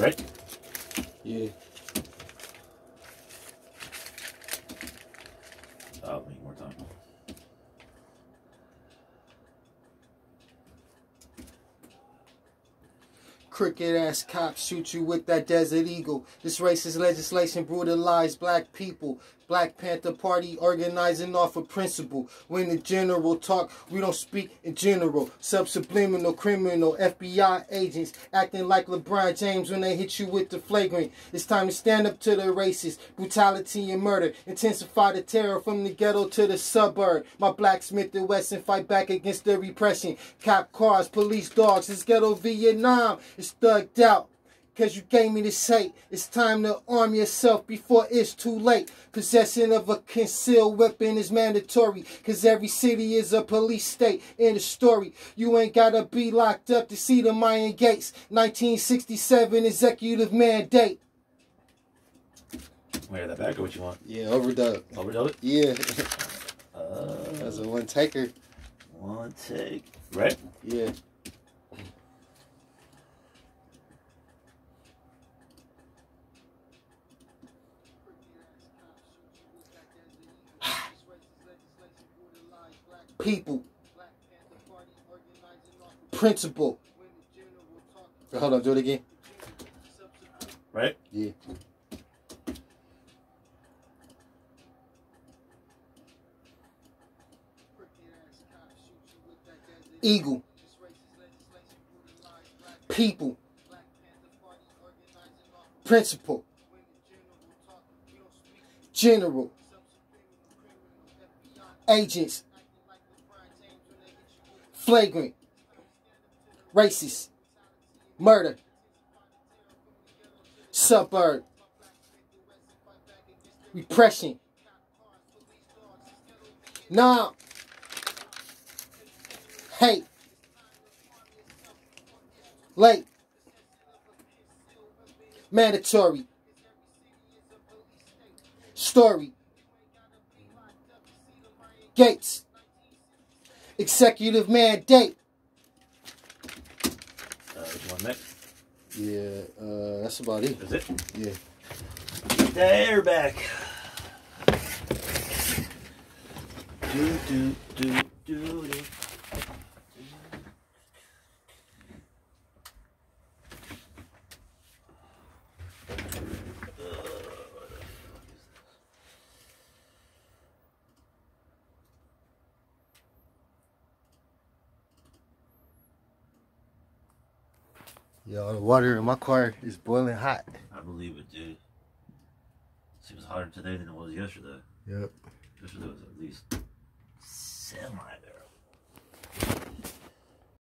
Right? Yeah. Crooked ass cops shoot you with that Desert Eagle. This racist legislation brutalized black people. Black Panther Party organizing off a principle. When the general talk, we don't speak in general. Subsubliminal criminal FBI agents acting like LeBron James when they hit you with the flagrant. It's time to stand up to the racist brutality and murder. Intensify the terror from the ghetto to the suburb. My black Smith and fight back against the repression. Cop cars, police dogs. It's ghetto Vietnam. It's thugged out. Cause you gave me this hate. It's time to arm yourself before it's too late. Possession of a concealed weapon is mandatory. Cause every city is a police state in the story. You ain't gotta be locked up to see the Mayan gates. 1967 executive mandate. Wait, that back or what you want? Yeah, overdub. Overdub it? Yeah. Uh, That's a one taker. one take. Right? Yeah. People. Principle. Hold on, do it again. Right? Yeah. Eagle. People. Principle. General. Agents. Flagrant. Racist. Murder. Suburb. Repression. Now, Hate. Late. Mandatory. Story. Gates. Executive mandate. Uh, one next? Yeah, uh, that's about it. Is it? Yeah. They're back. Do, do, do, do, do. Yo, the water in my car is boiling hot. I believe it, dude. Seems hotter today than it was yesterday. Yep. Yesterday was at least semi